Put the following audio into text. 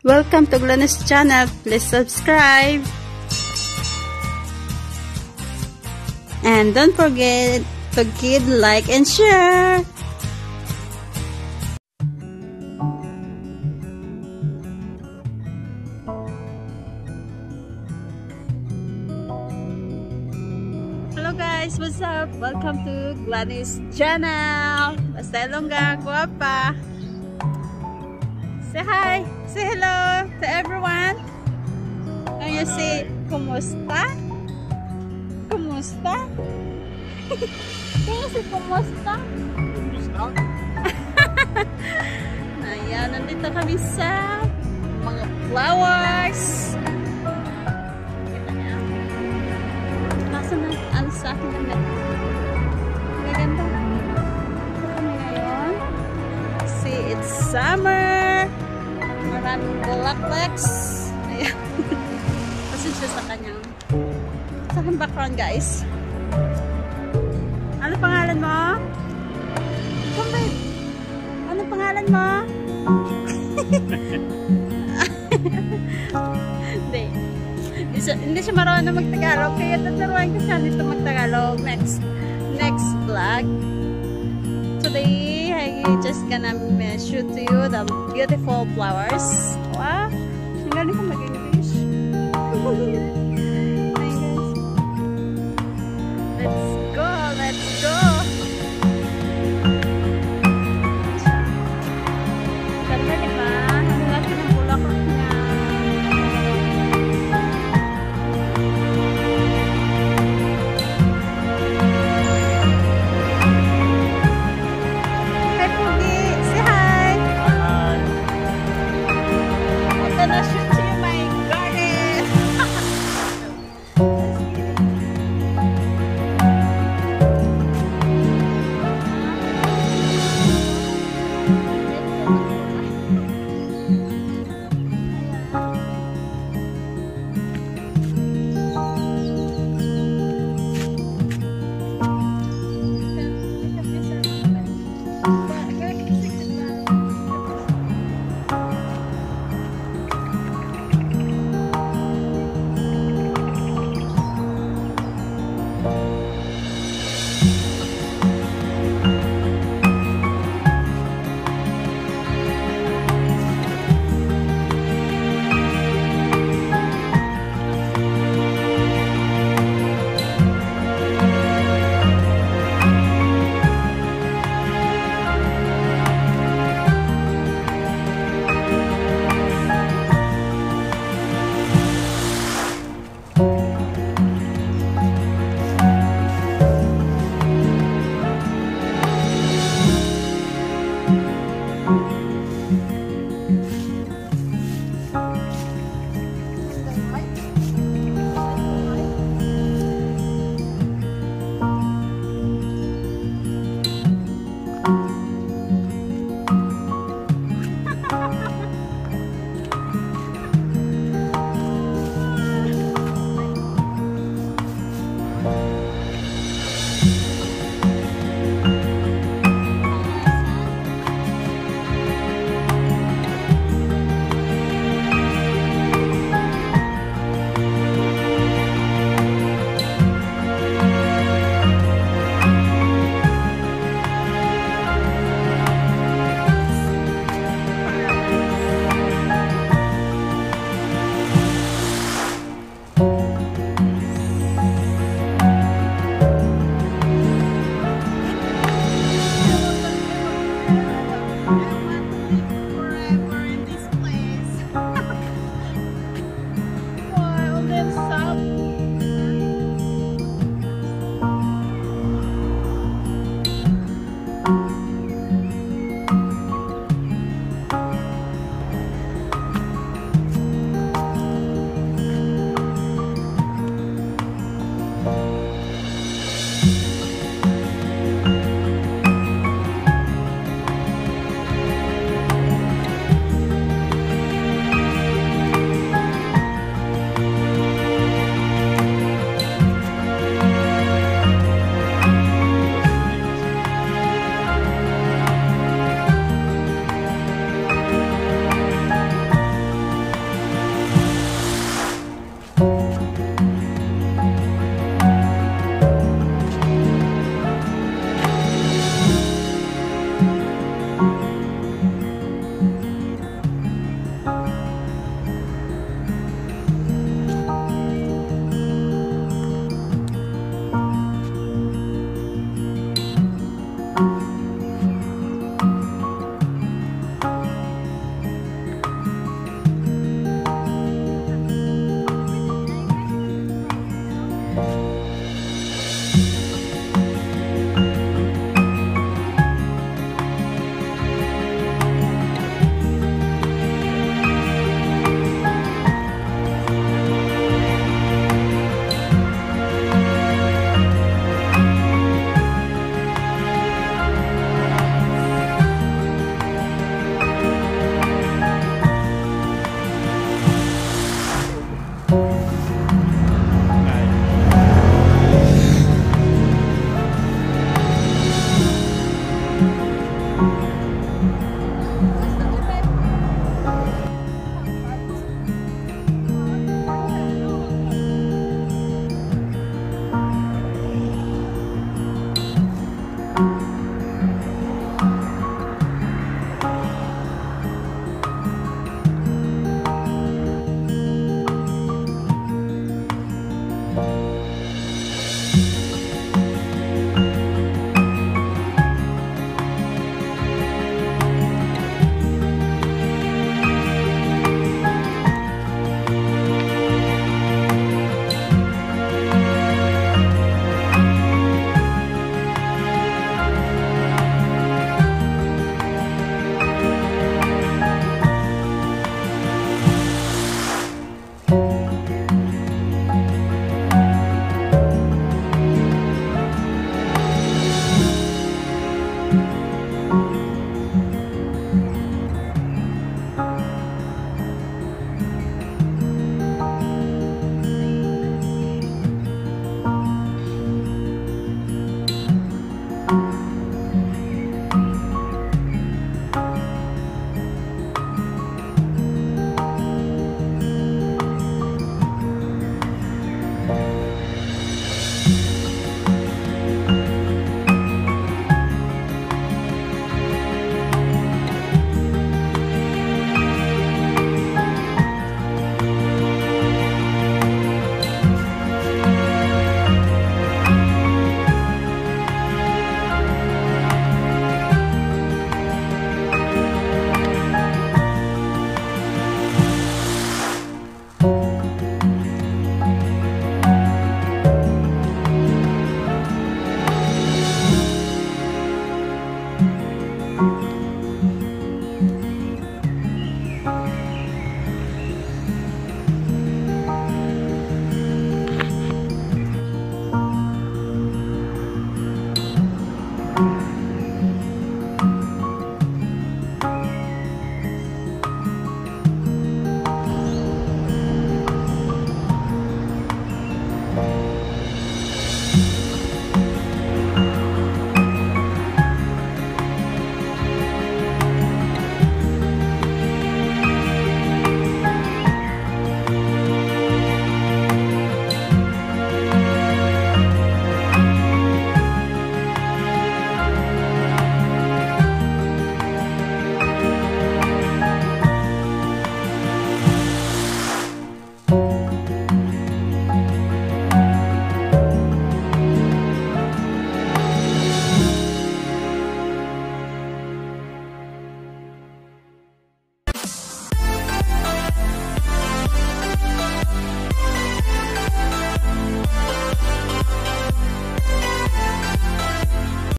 Welcome to Glennis channel. Please subscribe. And don't forget to give like and share. Hello guys, what's up? Welcome to Gladys channel. Basta Ilongga, guapa. Say hi. Say hello to everyone. Can you say, kumusta? Kumusta? Can you say, kumusta? Ayan, nandito kami sa mga flowers. Kita niya. Nasa na, ano sa akin ang ganda. Bulaklaks. Ayan. Pasensya sa kanyang sa aking background, guys. Ano pangalan mo? Come babe. Ano pangalan mo? Hindi. Hindi siya, marunong magtagalog. Kaya tuturuan ko siya dito magtagalog next next vlog. Today, I just gonna shoot to you the beautiful flowers. Wow! Ang galing ko mag-English. Amen.